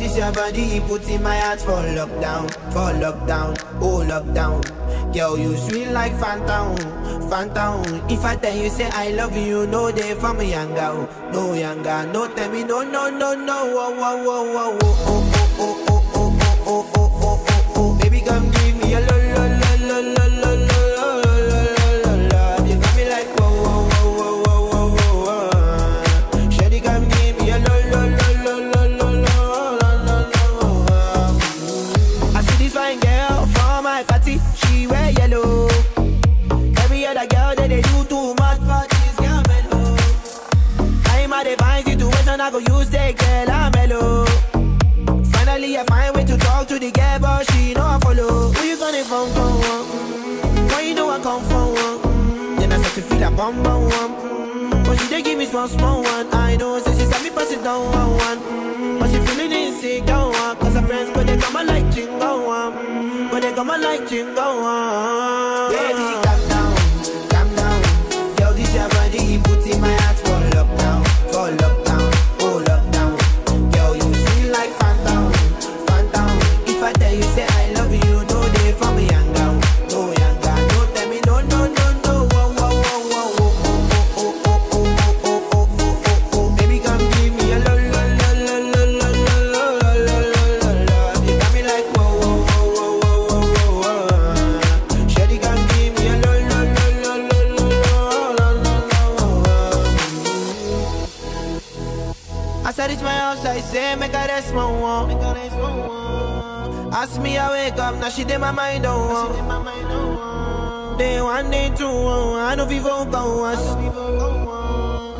This your body, he put in my heart for lockdown, for lockdown, oh lockdown. Girl, you sweet like Fanta, Fanta. If I tell you say I love you, you know they from me younger, no younger, no tell me no, no, no, no, whoa, whoa, whoa, whoa, whoa. One by one, mm. But she they give me small, small one I know, so she said me passing down one, one mm. But she feeling insecure, one Cause her friends, but they come like jingle, one But they come like jingle, one Now she did my mind on oh. Day one, day two, oh. I know vivo go us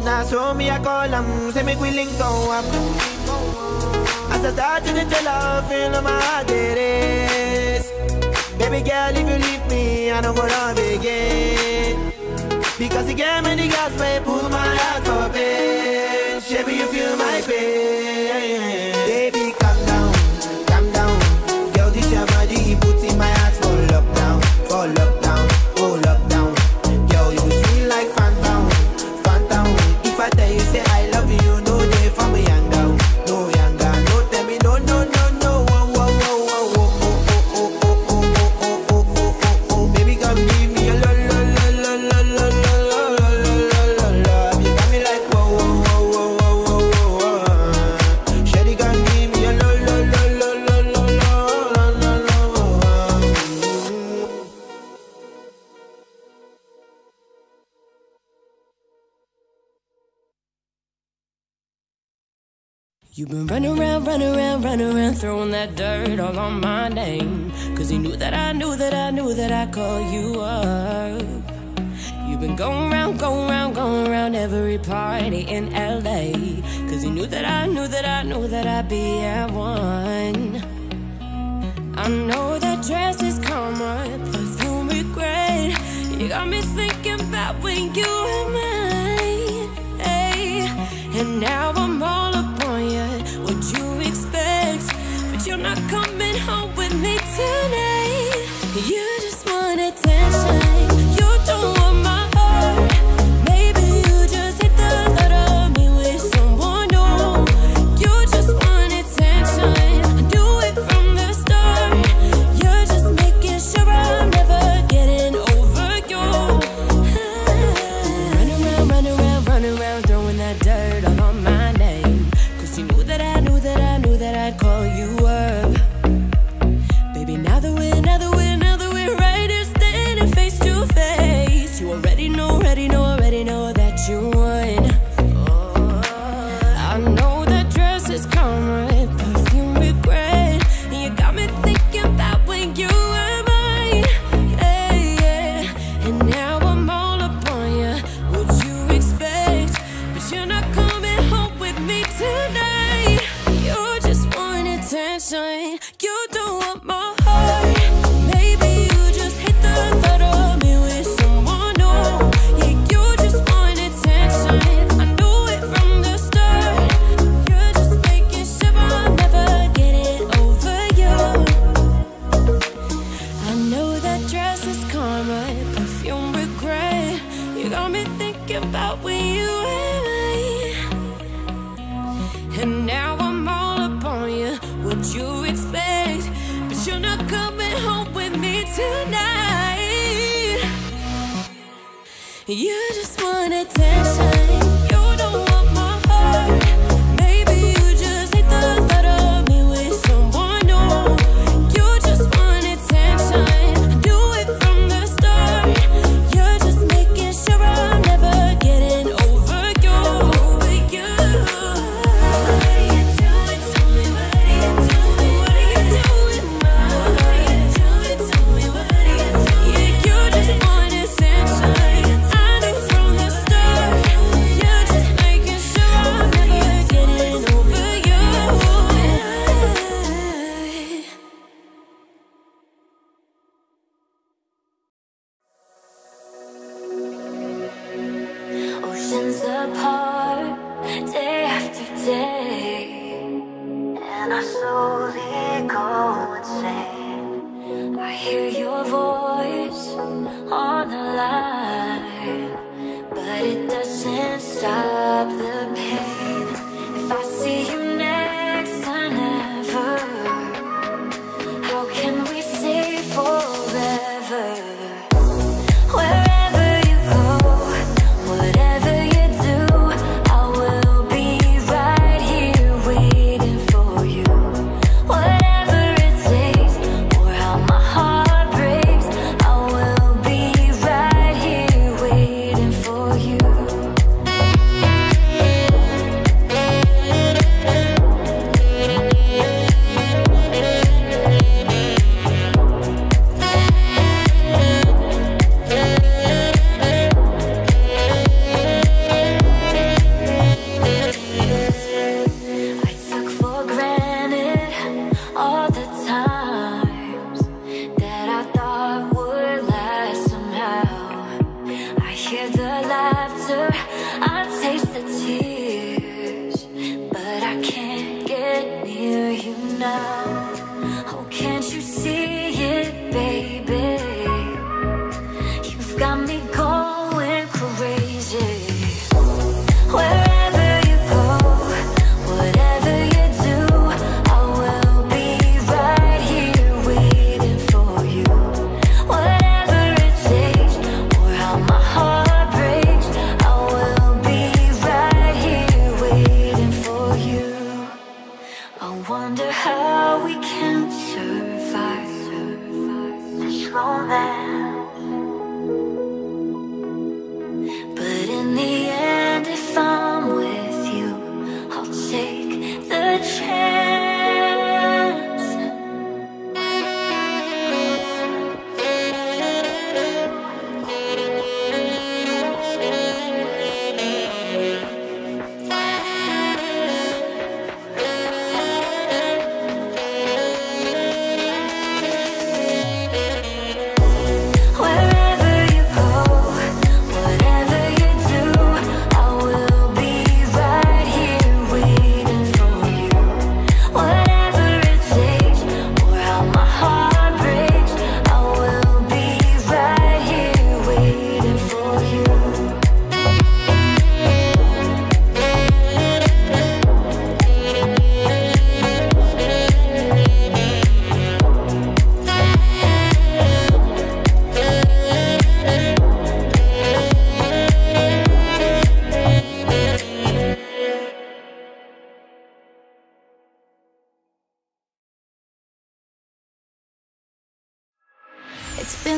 Now so me I call him, say make we link go up. As I start to tell her, feel my heart it is. Baby girl, if you leave me, I don't go love again. Because you gave me the gas, way pull my heart for in. Baby, you feel my pain. Baby call you up. You've been going round, going round, going round every party in LA. Cause you knew that I knew that I knew that I'd be at one. I know that dress is karma, perfume regret. You got me thinking about when you were mine. Hey. And now I'm all upon you, what you expect. But you're not coming home with me tonight attention.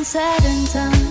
Said and.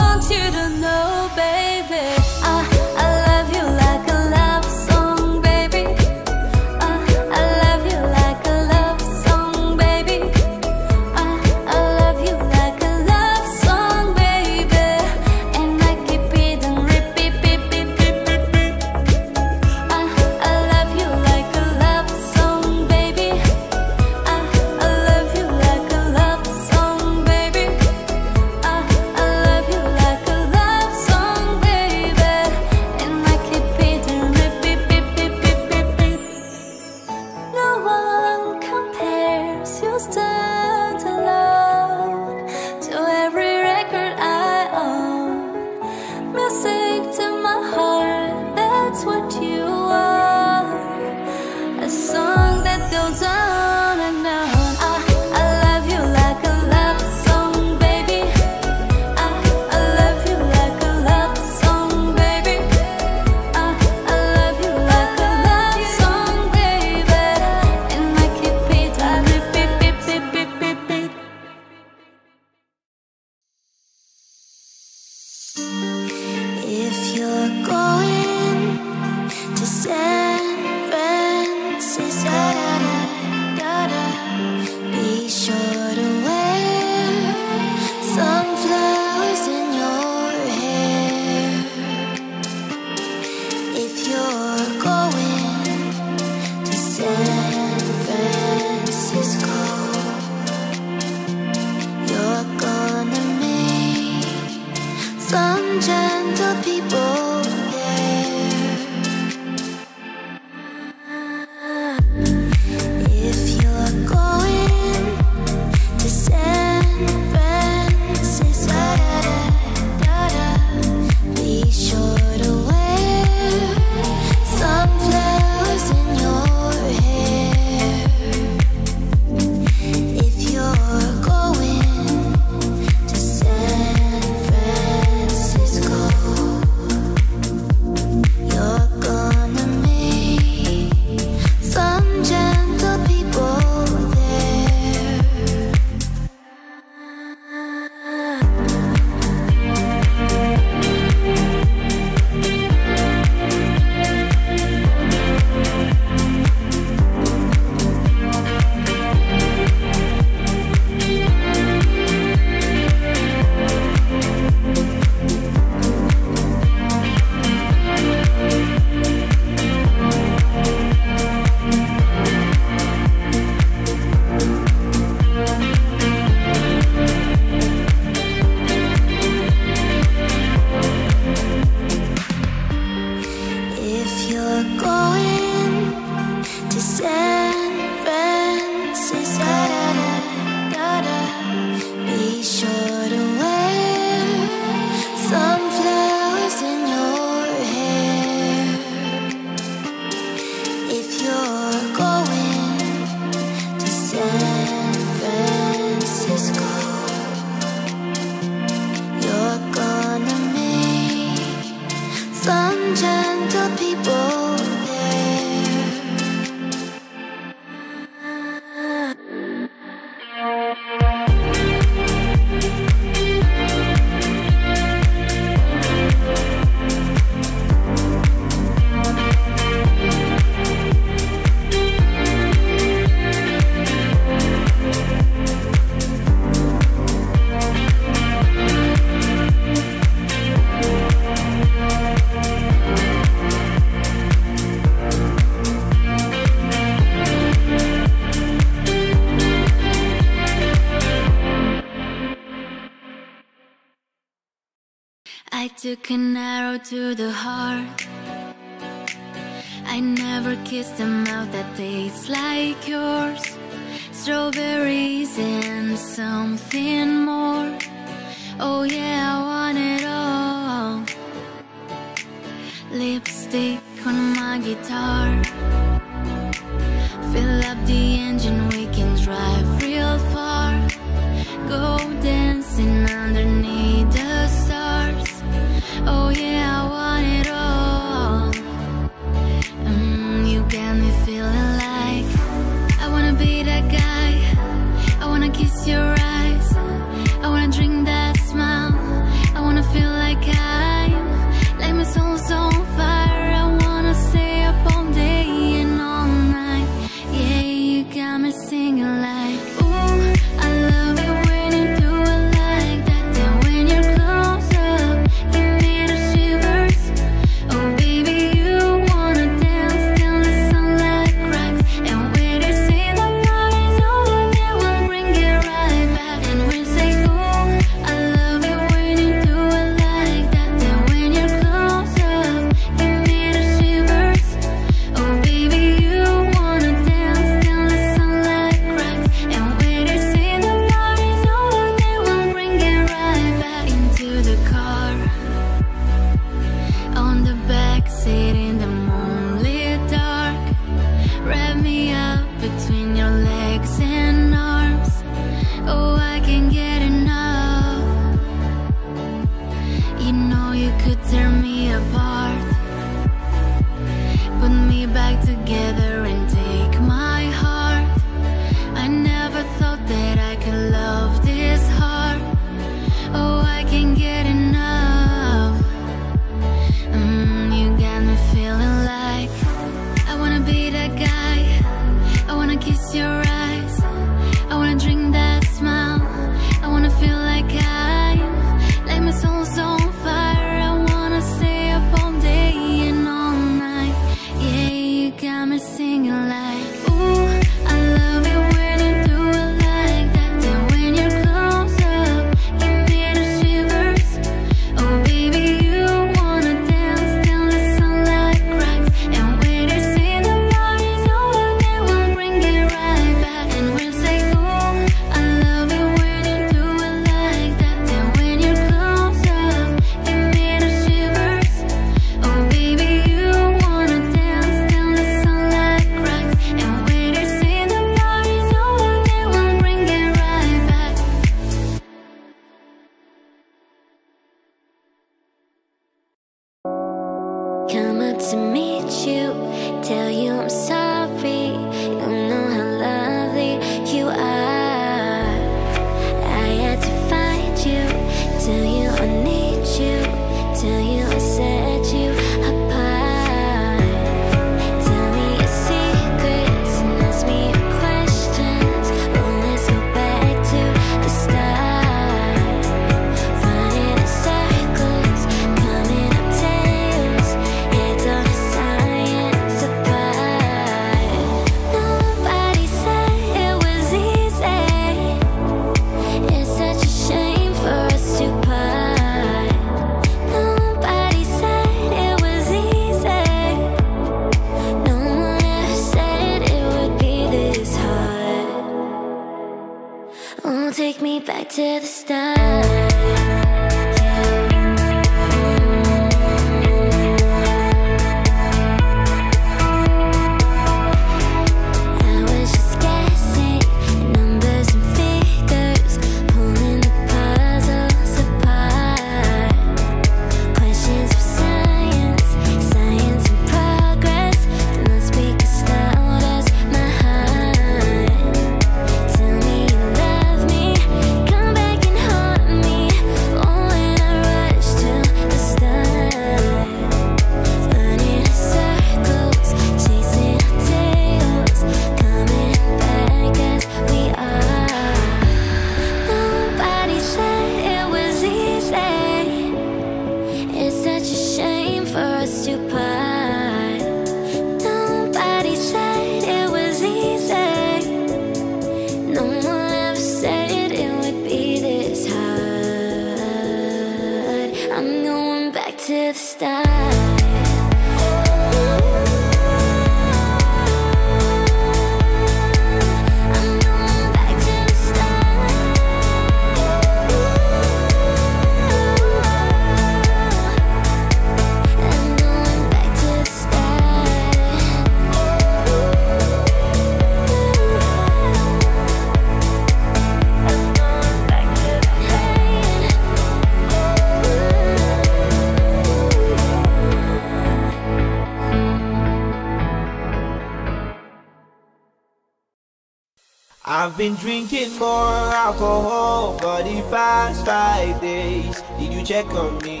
I've been drinking more alcohol for the past five days. Did you check on me?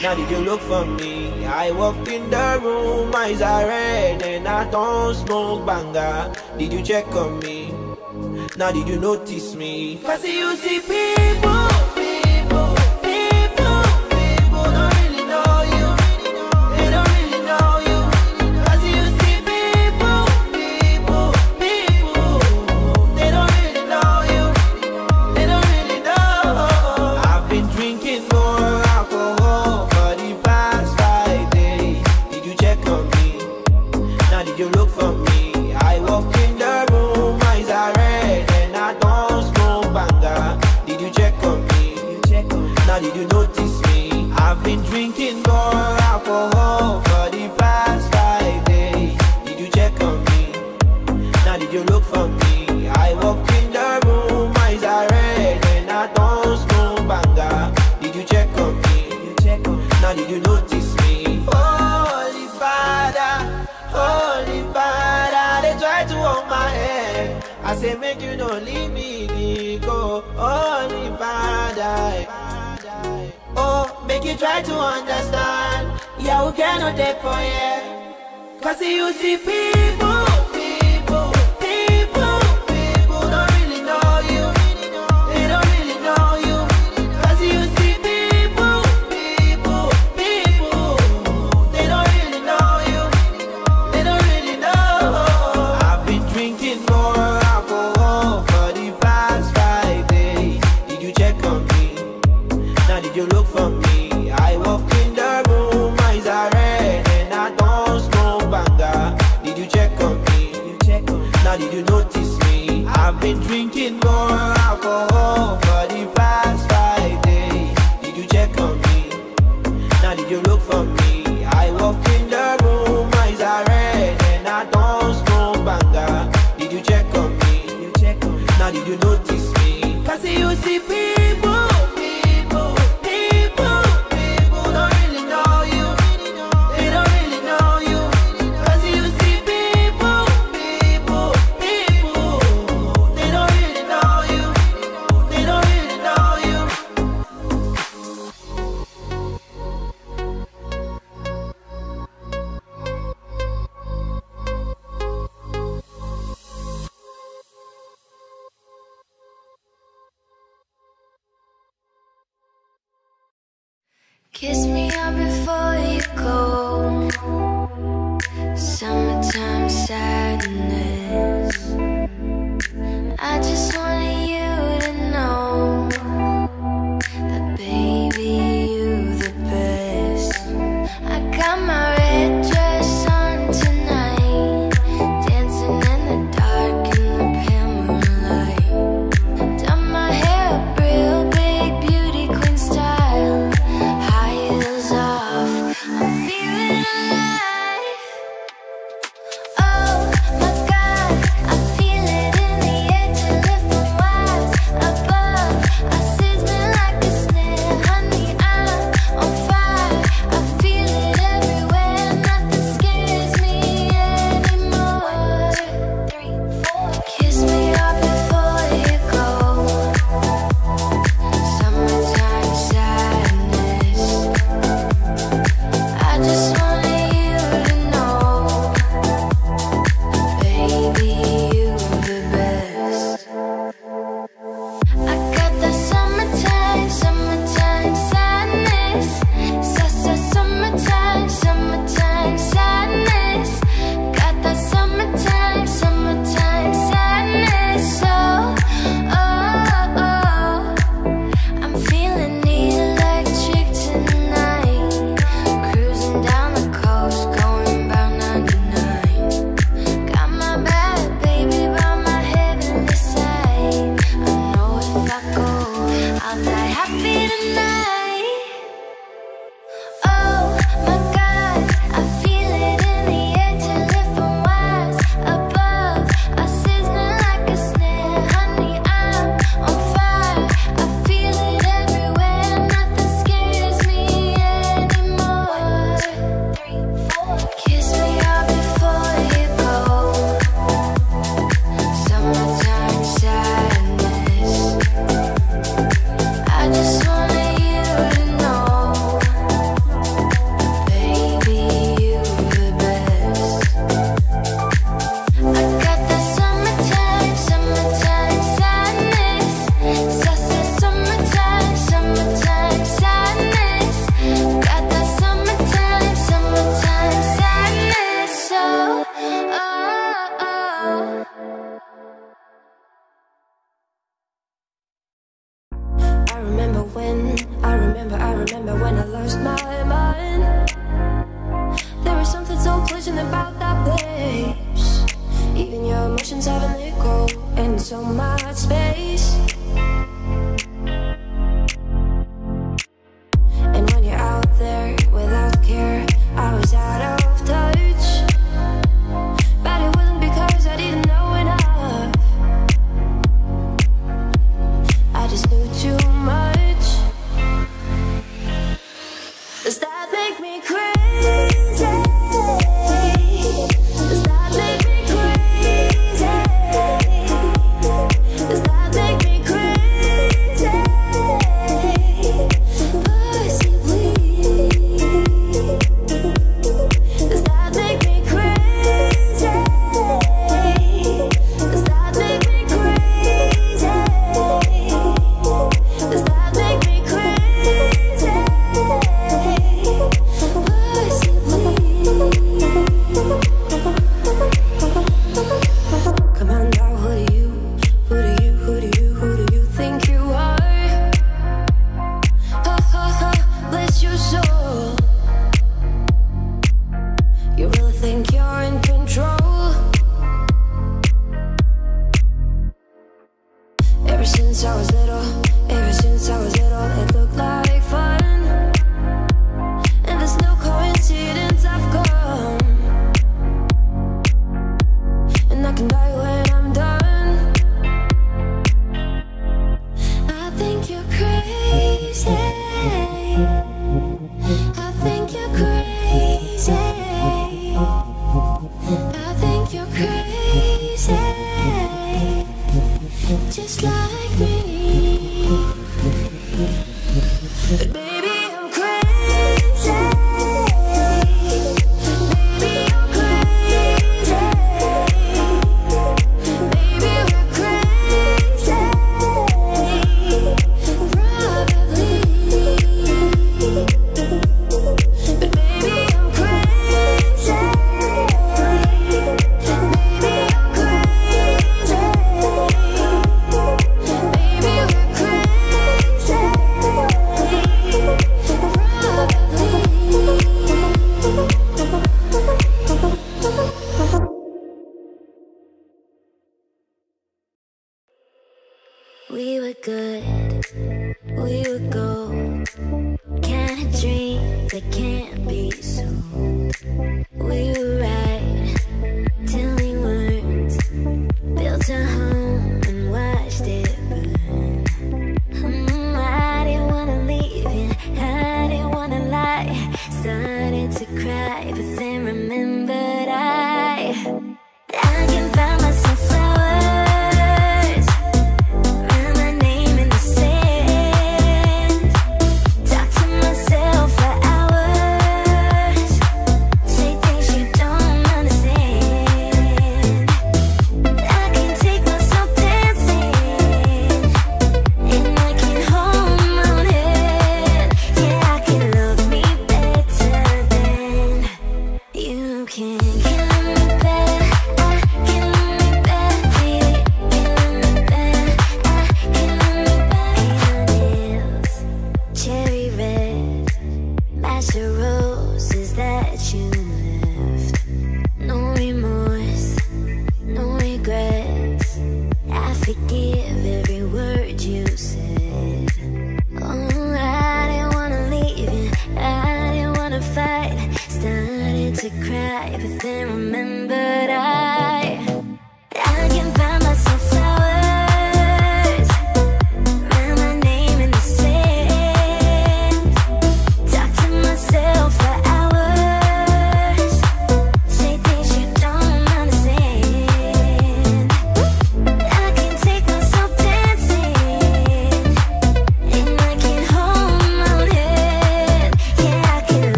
Now did you look for me? I walked in the room, eyes are red, and I don't smoke banger. Did you check on me? Now did you notice me? Cause you see people.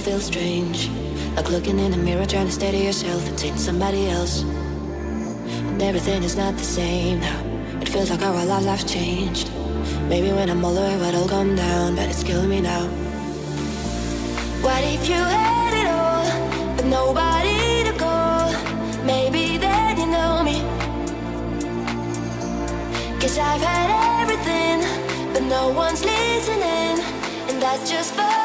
still feels strange. Like looking in the mirror, trying to steady yourself and seeing somebody else. And everything is not the same now. It feels like our whole life changed. Maybe when I'm older, it'll come down, but it's killing me now. What if you had it all, but nobody to call? Maybe then you know me. Cause I've had everything, but no one's listening, and that's just fine.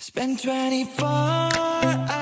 Spend 24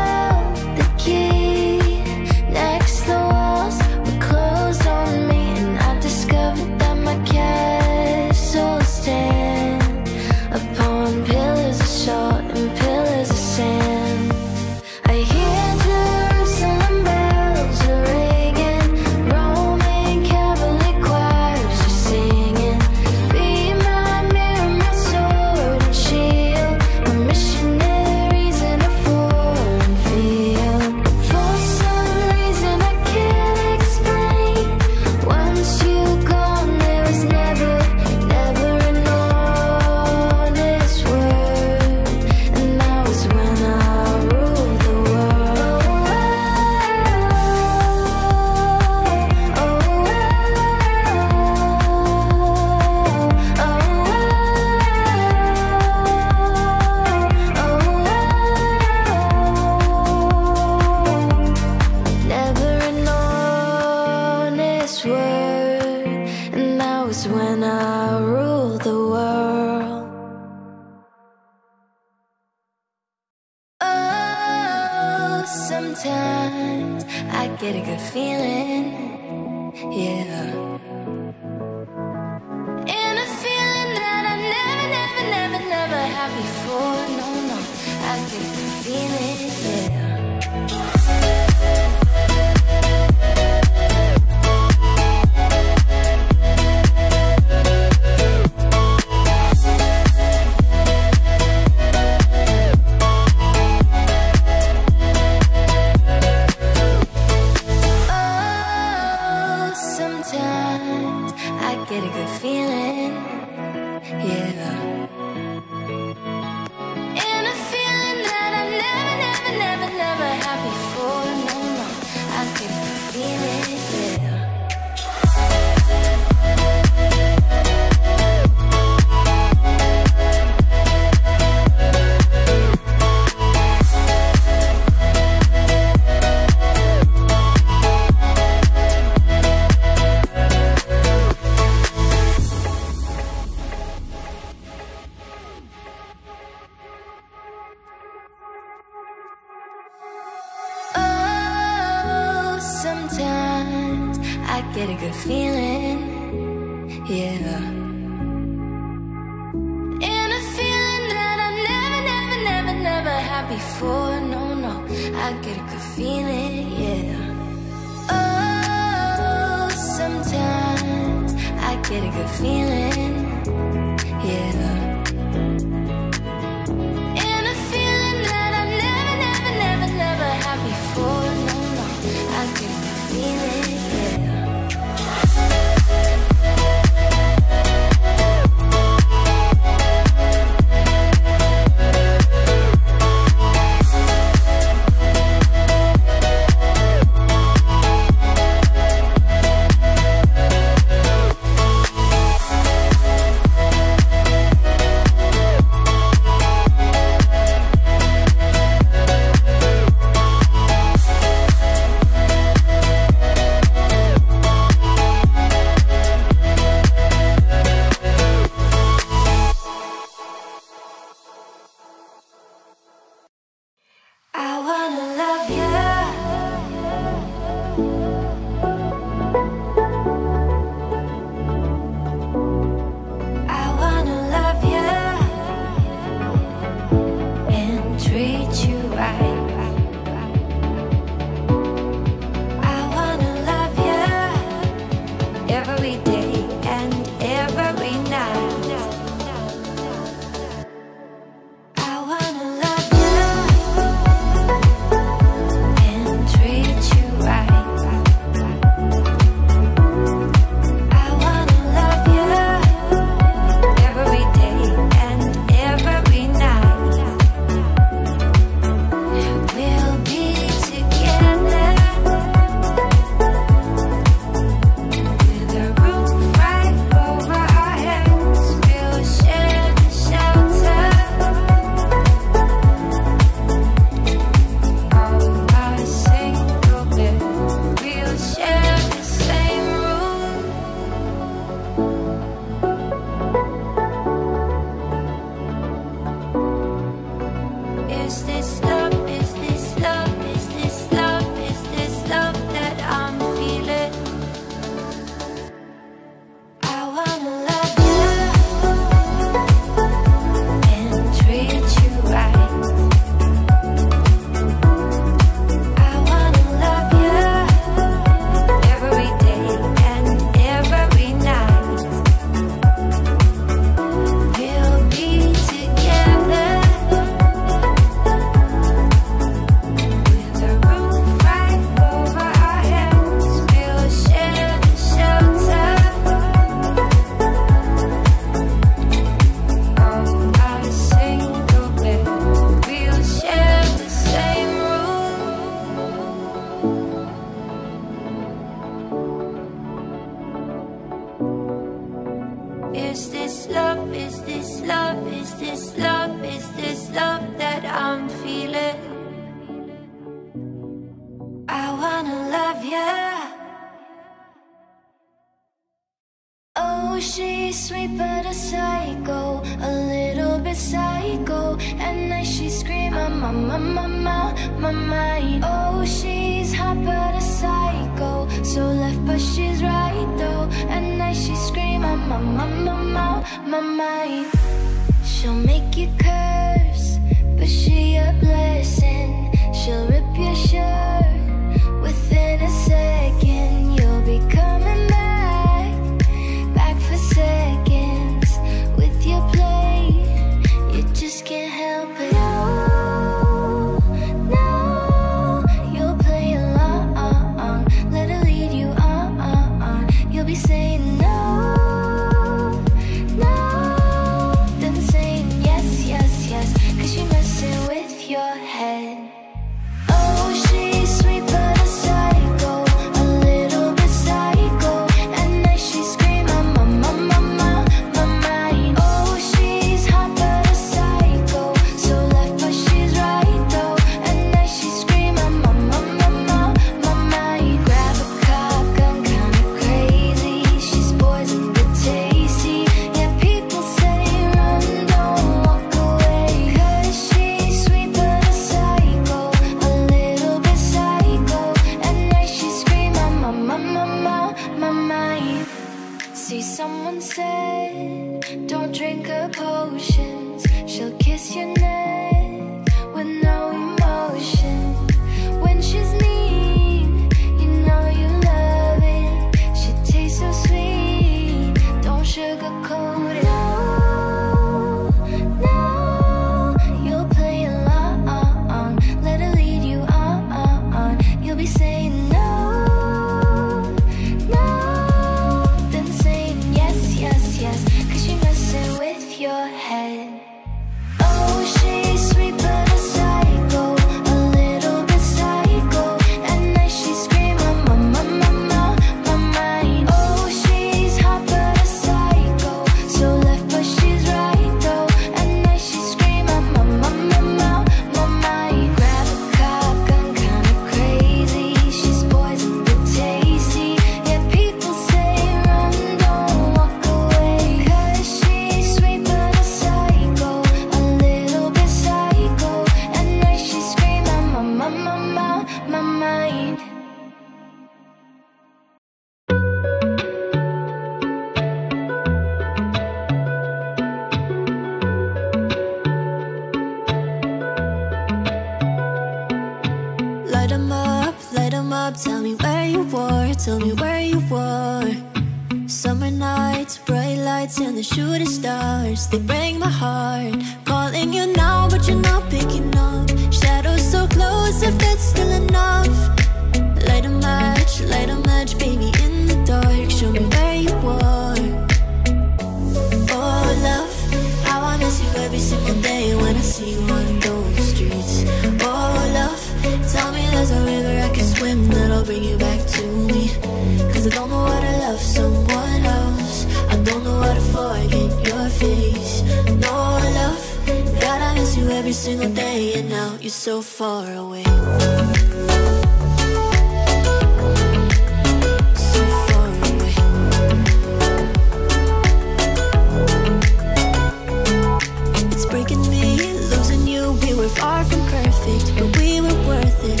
were far from perfect, but we were worth it.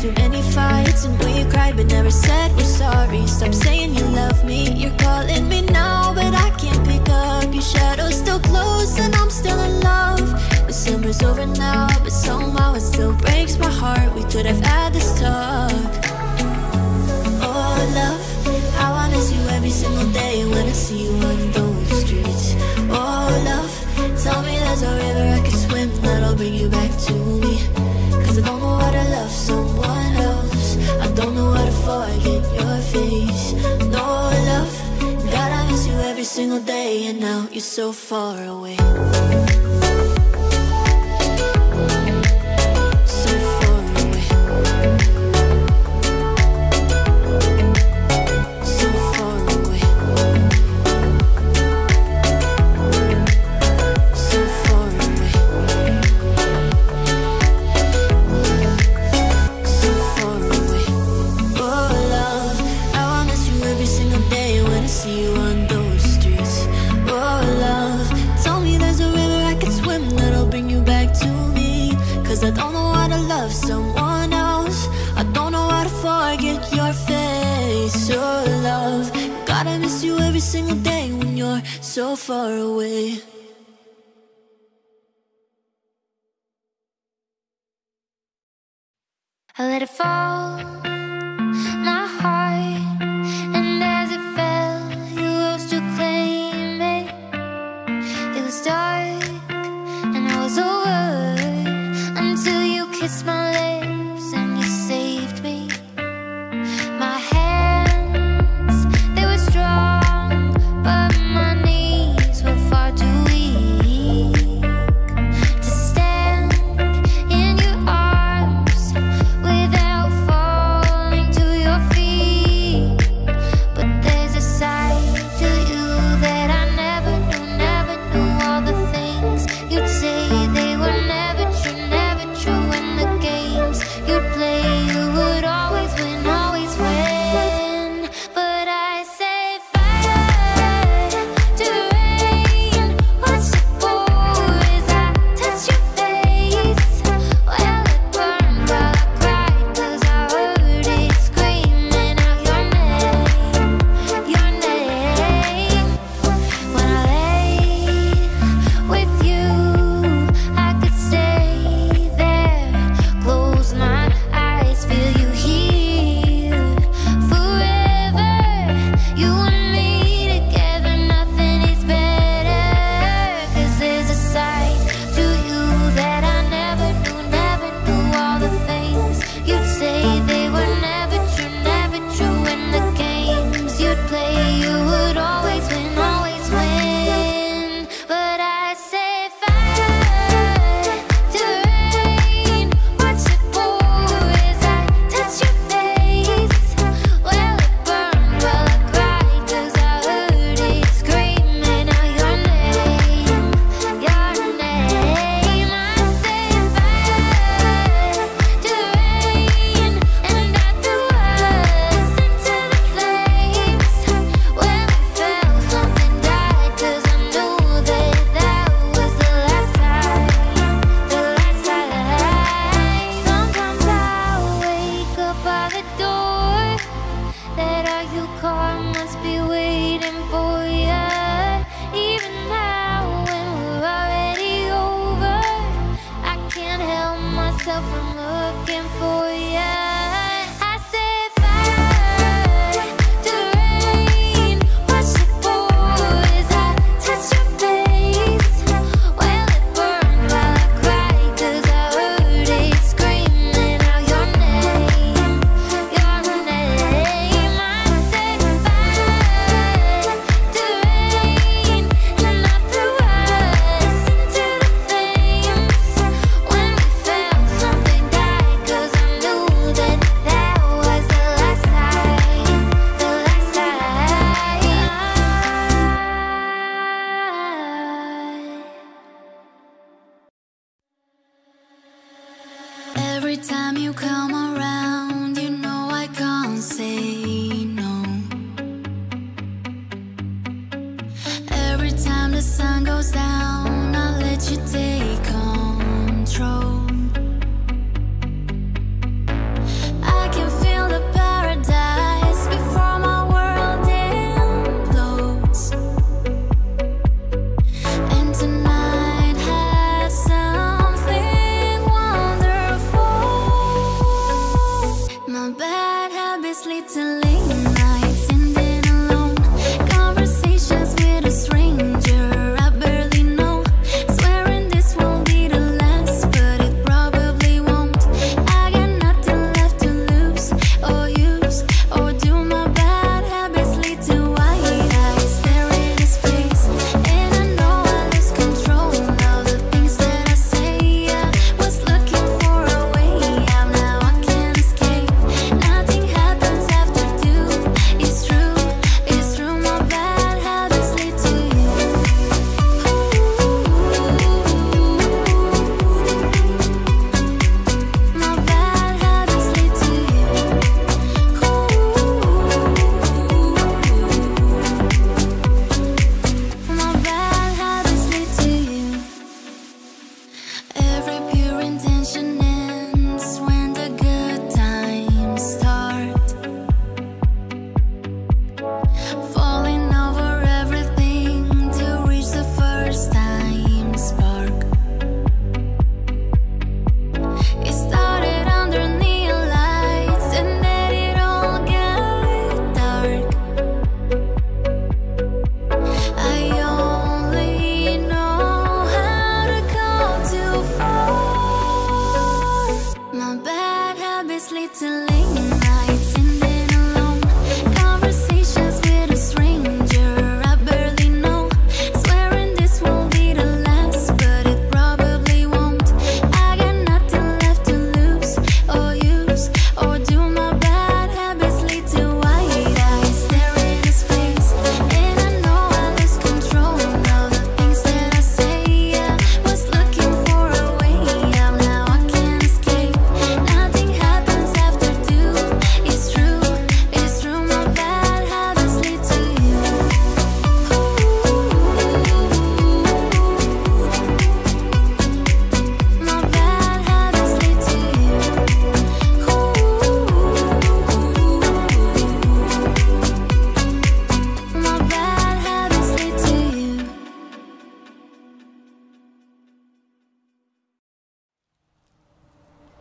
Too many fights and we cried, but never said we're sorry. Stop saying you love me. You're calling me now, but I can't pick up. Your shadow's still close, and I'm still in love. The summer's over now, but somehow it still breaks my heart. We could have had this talk. Oh, love, I want miss you every single day when I see you on those streets. Oh, love, tell me there's a river i bring you back to I don't know how to love someone else. I don't know how to forget your face. Love, I miss you every single day And now you're so far away.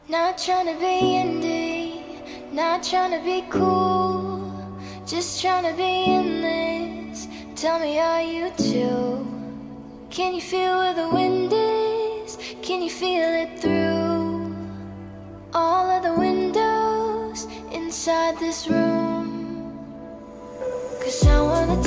Not trying to be indie, not trying to be cool, just trying to be in this. Tell me, are you too? Can you feel where the wind is? Can you feel it through all of the windows inside this room? Cause I wanna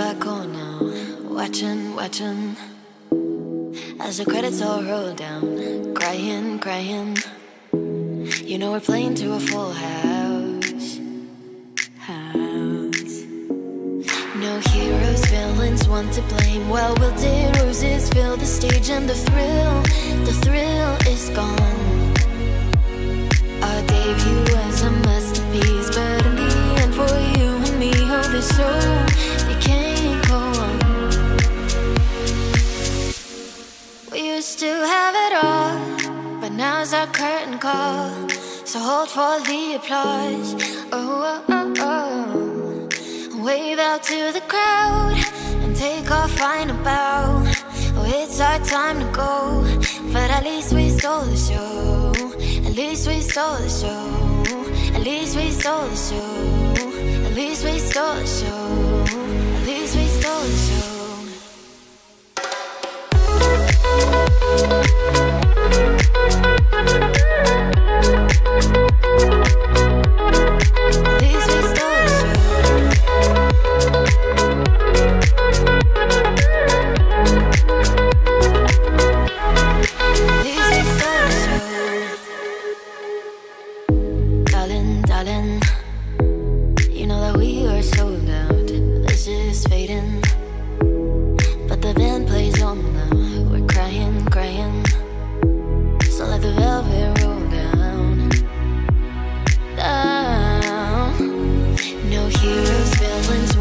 back on now, watching, watching. As the credits all roll down, crying, crying. You know we're playing to a full house. House. No heroes, villains, want to blame. Well, we'll did roses fill the stage and the thrill, the thrill is gone. Our debut was a masterpiece, but in the end, for you and me, oh, this show. used to have it all, but now's our curtain call. So hold for the applause. Oh, oh, oh, oh. Wave out to the crowd and take our final bow. Oh, it's our time to go, but at least we stole the show. At least we stole the show. At least we stole the show. At least we stole the show. At least we stole the show. At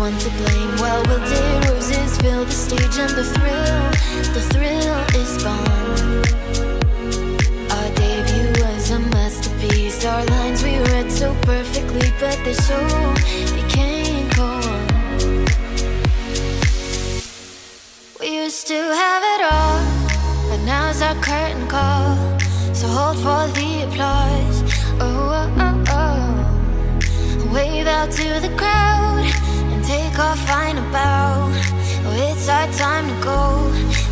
one to blame. Well, wilted roses fill the stage, and the thrill, the thrill is gone. Our debut was a masterpiece. Our lines we read so perfectly, but the show it can't go on. We used to have it all, but now's our curtain call. So hold for the applause. Oh, oh, oh, oh. Wave out to the crowd take our final. Oh, it's our time to go,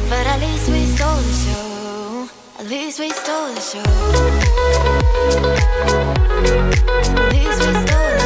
but at least we stole the show. At least we stole the show. At least we stole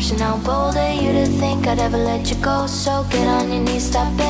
option. How bold are you to think I'd ever let you go. So get on your knees, stop it.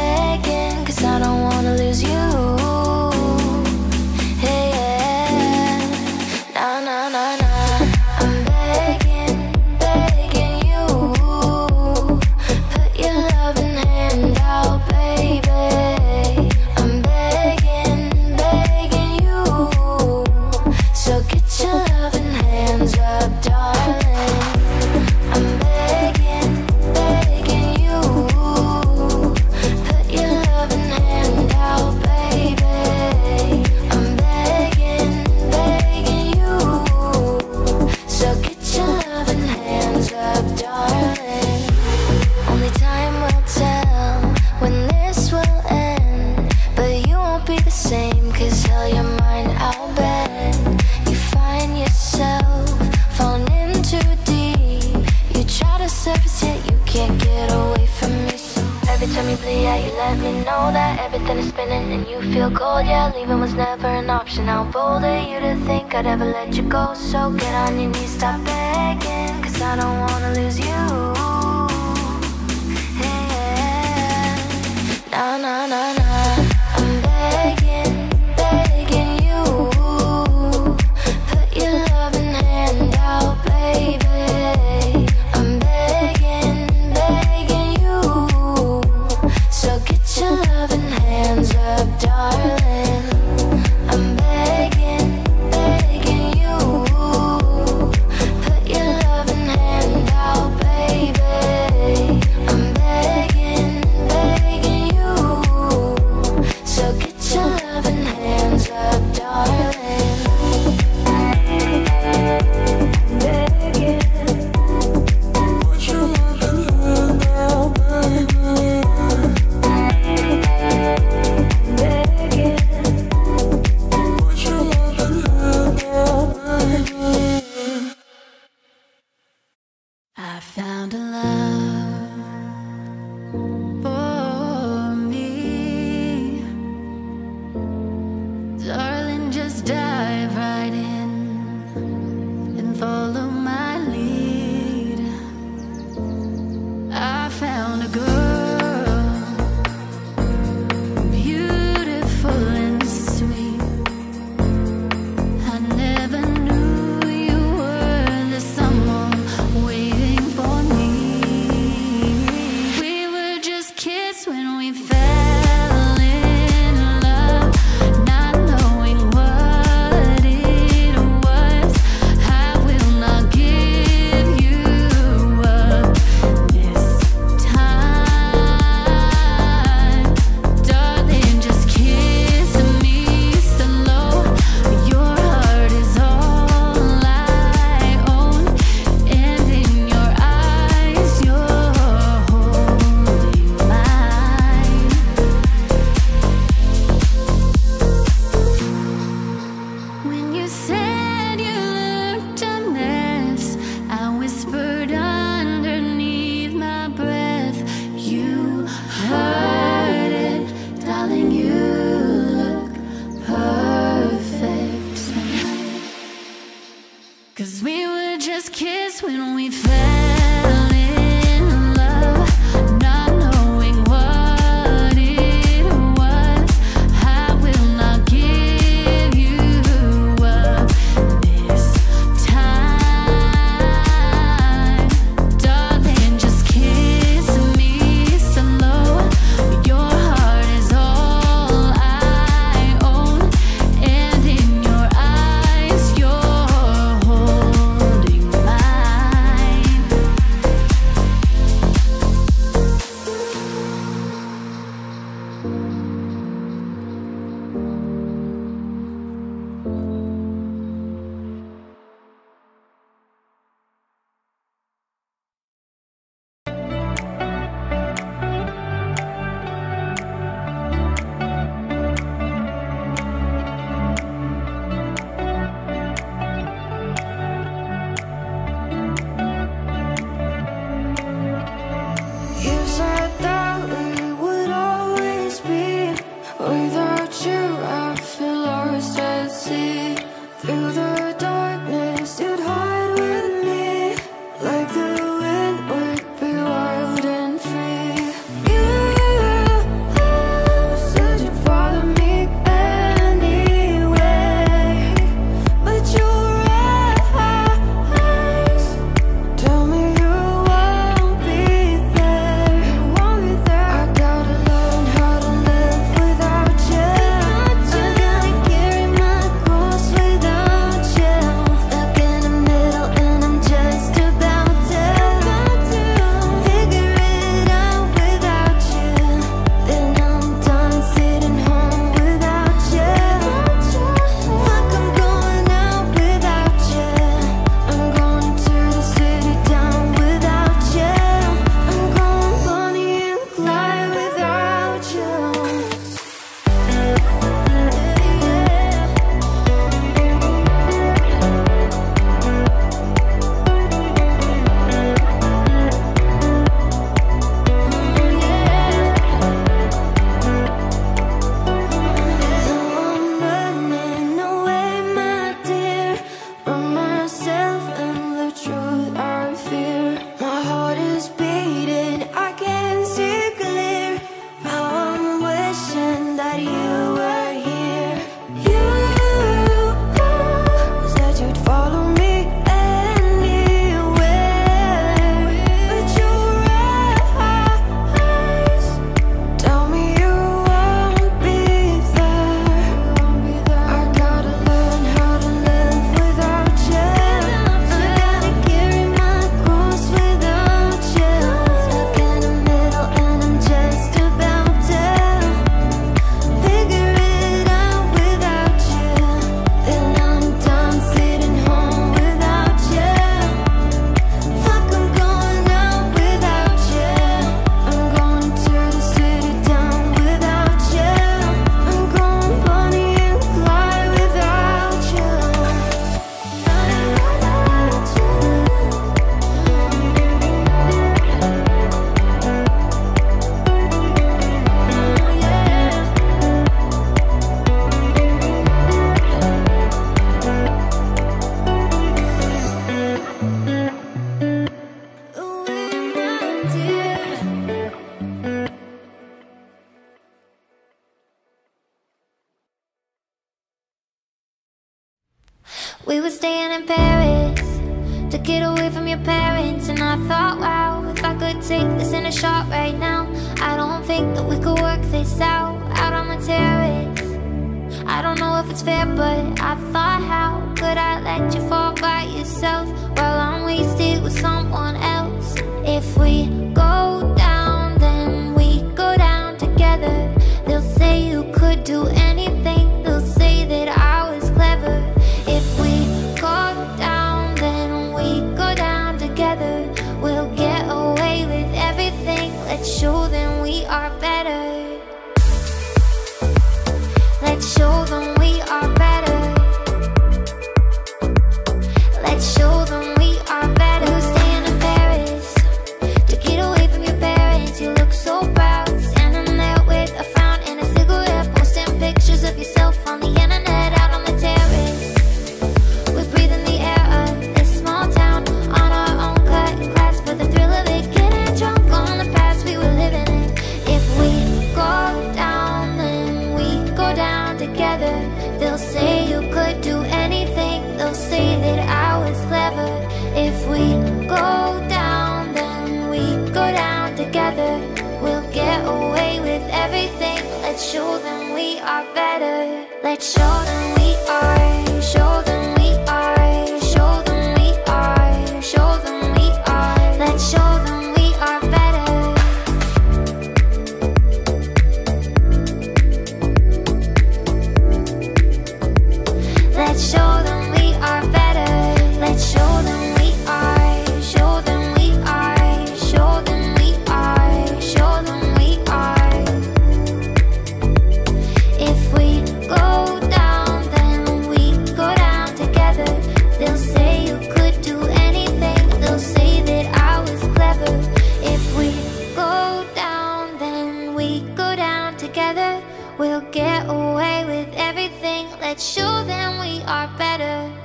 Let's show them we are better.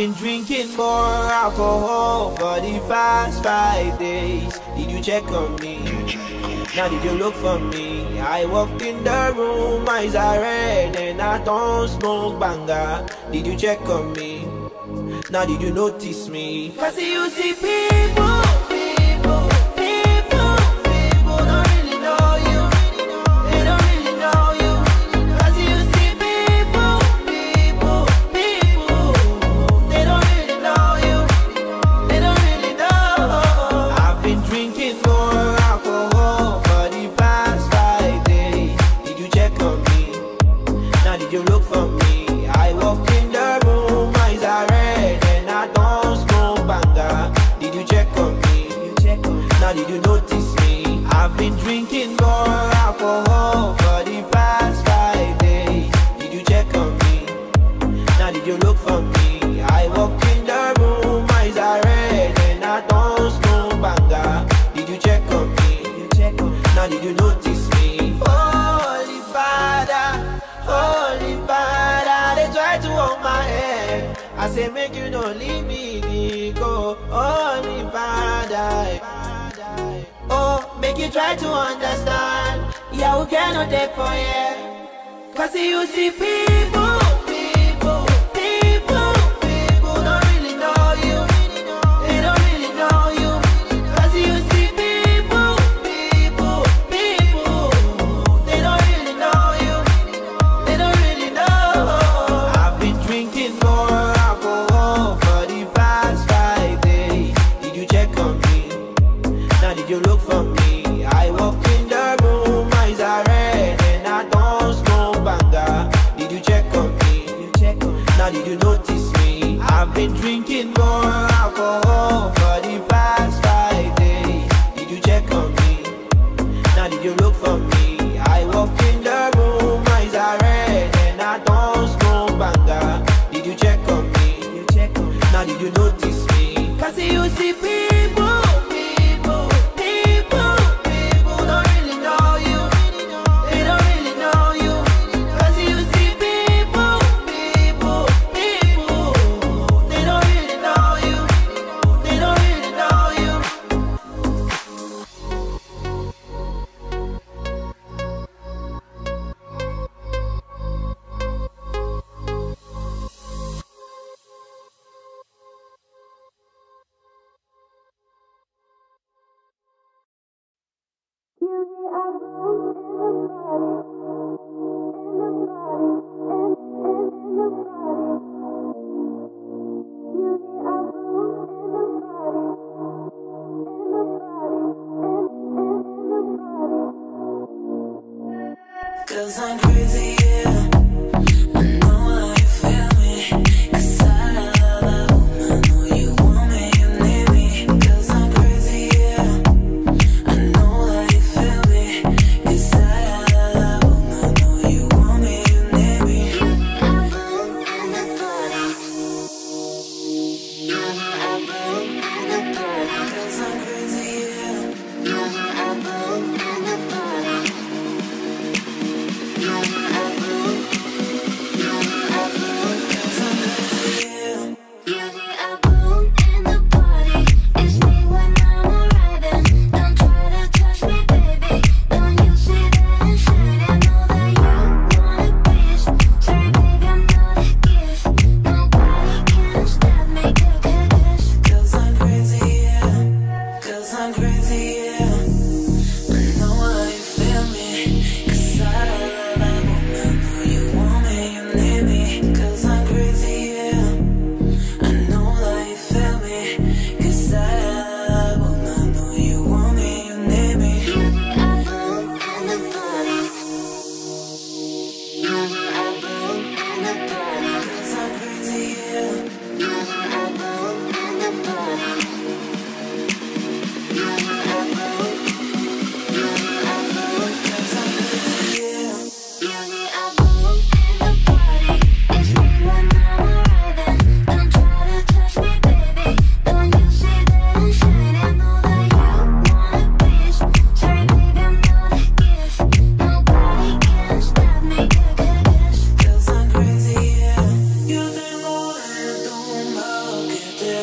been drinking more alcohol for the past five days. Did you check on me? Now did you look for me? I walked in the room, eyes are red and I don't smoke banger. Did you check on me? Now did you notice me? Cause you see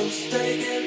mistaken.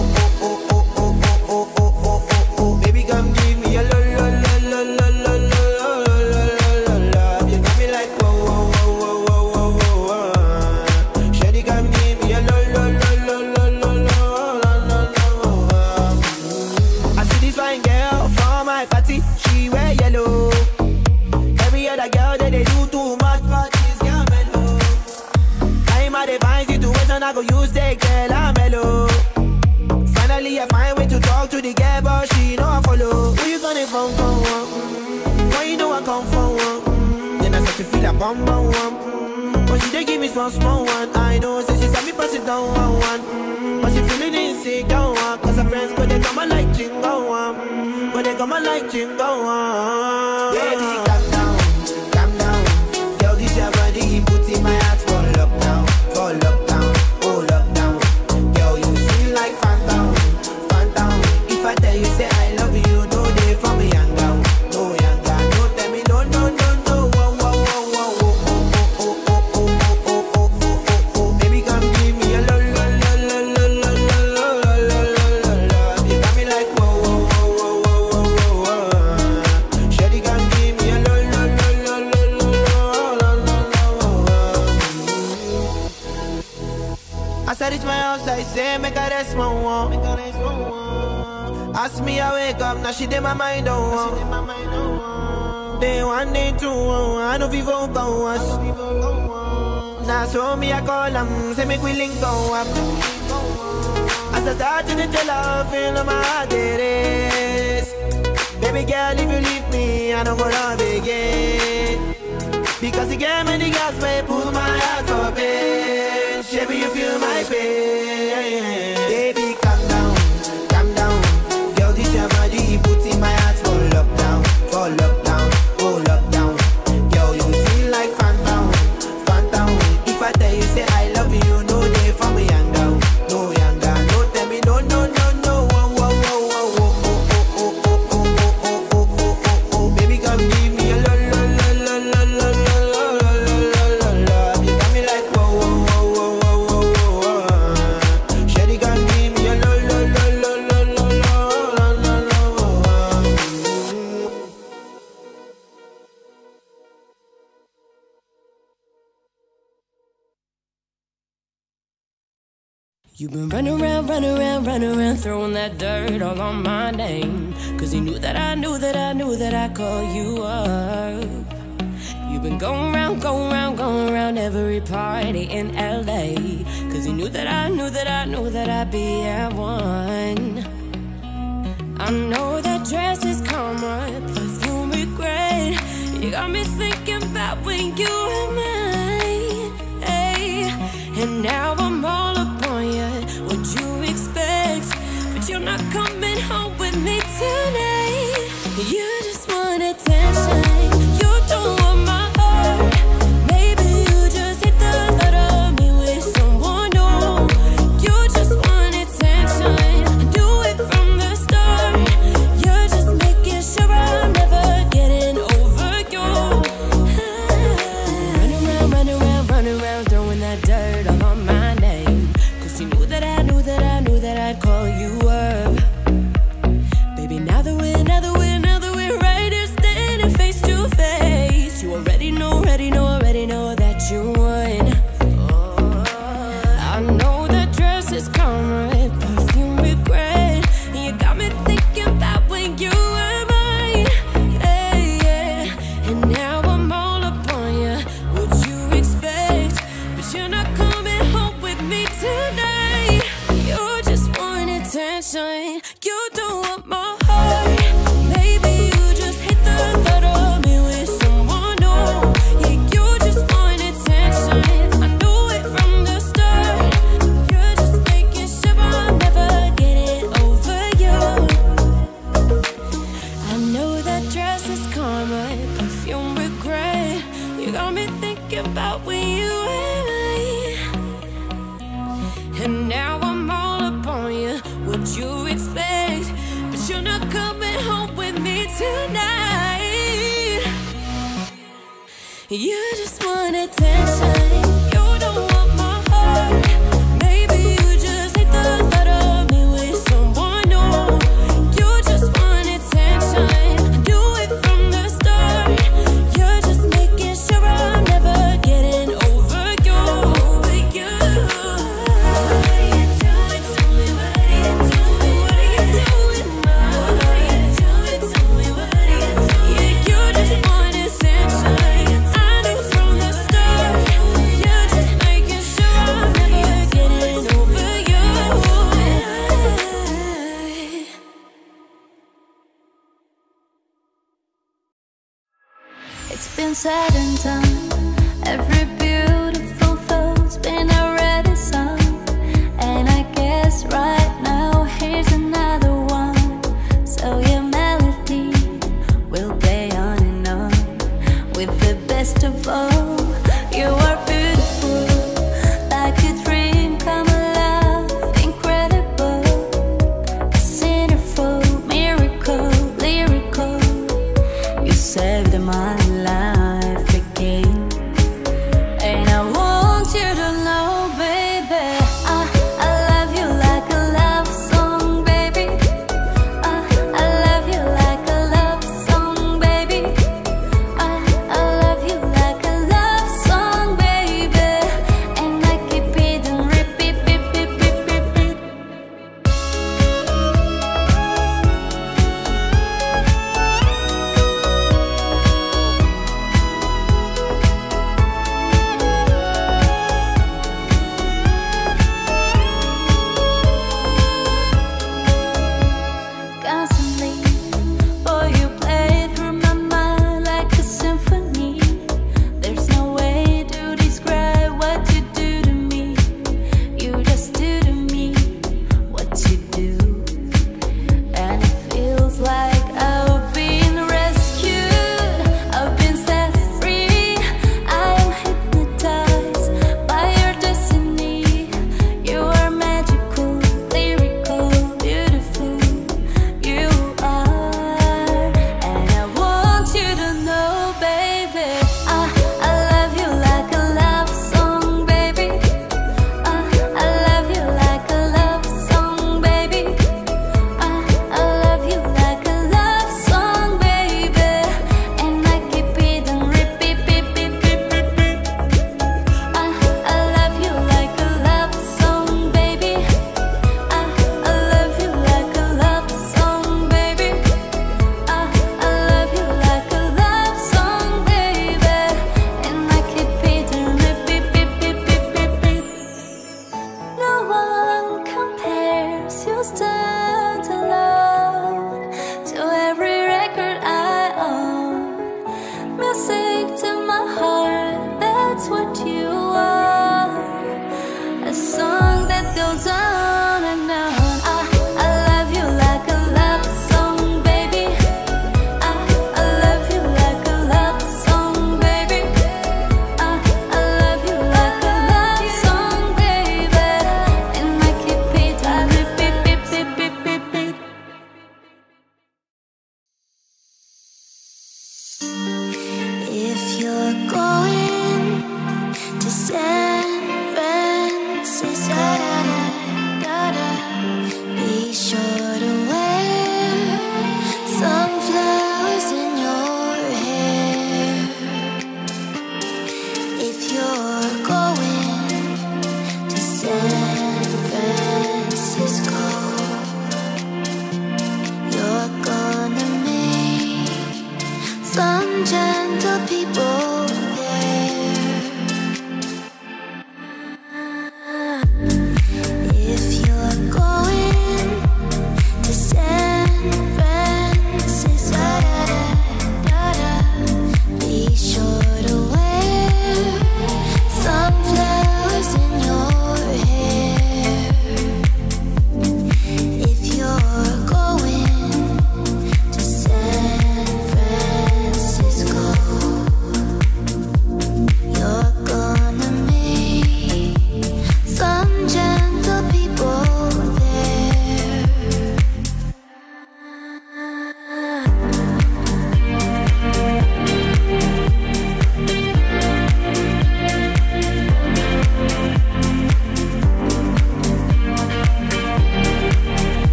make we link on up. As I start to tell her, feel on my heart it is. Baby girl, if you leave me, I don't go love again. Because the game and the gas, babe, pull my heart for pain. Baby, you feel my pain.